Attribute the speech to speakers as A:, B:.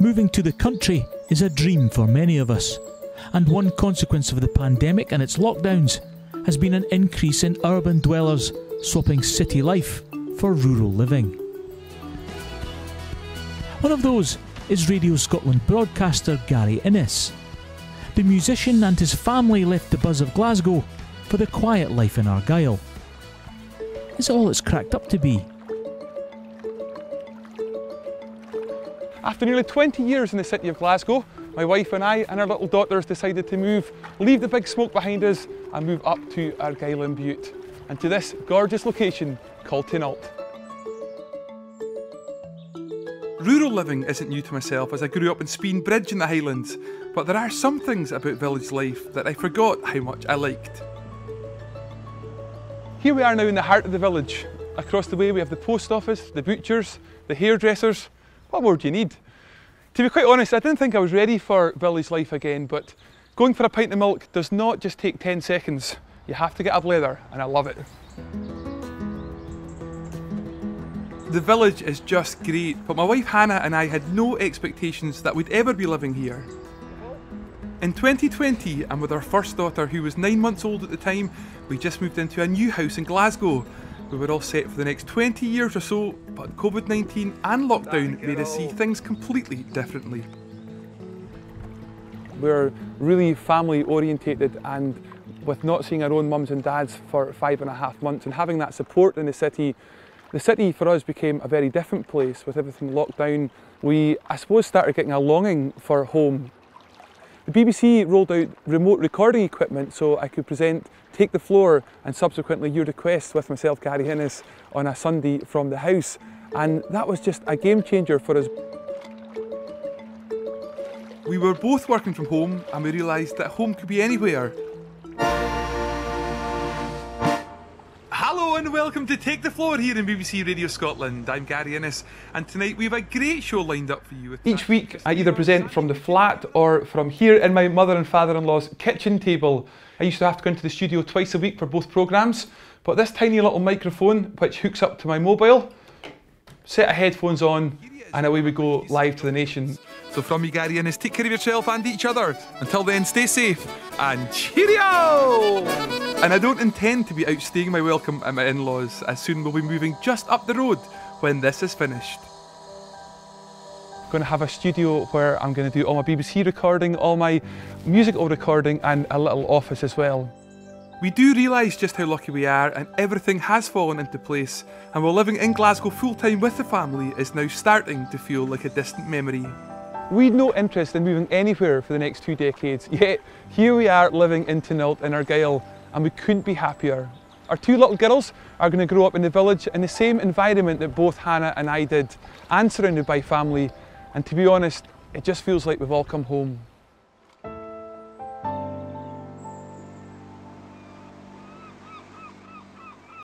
A: Moving to the country is a dream for many of us, and one consequence of the pandemic and its lockdowns has been an increase in urban dwellers swapping city life for rural living. One of those is Radio Scotland broadcaster Gary Innes. The musician and his family left the buzz of Glasgow for the quiet life in Argyll. Is all it's cracked up to be?
B: After nearly 20 years in the city of Glasgow, my wife and I and our little daughters decided to move, leave the big smoke behind us and move up to Argyll Bute and to this gorgeous location called Taynuilt. Rural living isn't new to myself as I grew up in Spean Bridge in the Highlands, but there are some things about village life that I forgot how much I liked. Here we are now in the heart of the village. Across the way we have the post office, the butchers, the hairdressers. What more do you need? To be quite honest, I didn't think I was ready for village life again, but going for a pint of milk does not just take 10 seconds. You have to get a blether, and I love it. The village is just great, but my wife Hannah and I had no expectations that we'd ever be living here. In 2020, and with our first daughter, who was nine months old at the time, we just moved into a new house in Glasgow. We were all set for the next 20 years or so, but COVID 19 and lockdown made us see things completely differently. We're really family orientated and with not seeing our own mums and dads for five and a half months and having that support in the city, the city for us became a very different place with everything locked down. We, I suppose, started getting a longing for home. The BBC rolled out remote recording equipment so I could present Take the Floor and subsequently Your Request with myself, Gary Innes, on a Sunday from the house. And that was just a game changer for us. We were both working from home and we realised that home could be anywhere Hello and welcome to Take the Floor here in BBC Radio Scotland. I'm Gary Innes and tonight we have a great show lined up for you. Each week I either present from the flat or from here in my mother and father-in-law's kitchen table. I used to have to go into the studio twice a week for both programmes, but this tiny little microphone which hooks up to my mobile, set of headphones on and away we go live to the nation. So from me, Gary Innes, take care of yourself and each other. Until then, stay safe and cheerio! And I don't intend to be outstaying my welcome at my in-laws, as soon we'll be moving just up the road when this is finished. Going to have a studio where I'm going to do all my BBC recording, all my musical recording and a little office as well. We do realise just how lucky we are and everything has fallen into place and while living in Glasgow full time with the family is now starting to feel like a distant memory. We'd no interest in moving anywhere for the next two decades, yet here we are living in Taynuilt in Argyll and we couldn't be happier. Our two little girls are going to grow up in the village in the same environment that both Hannah and I did and surrounded by family and to be honest, it just feels like we've all come home.